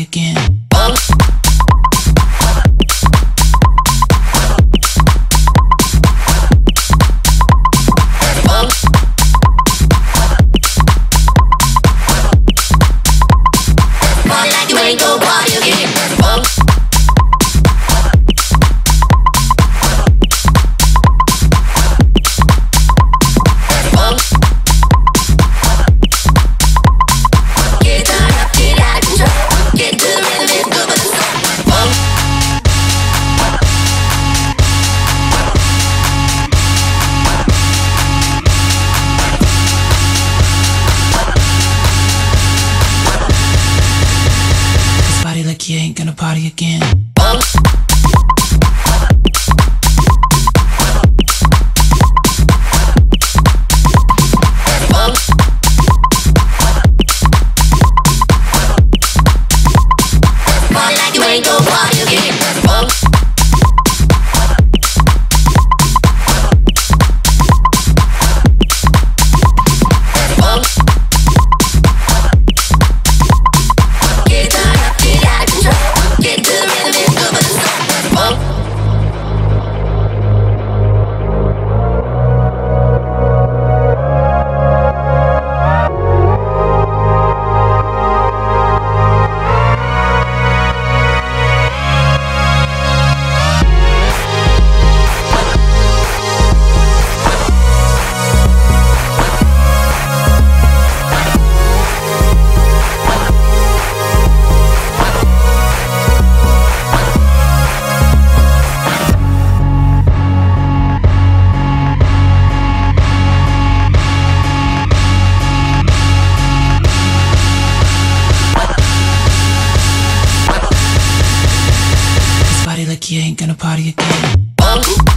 again. ain't gonna party again. you ain't gonna party again.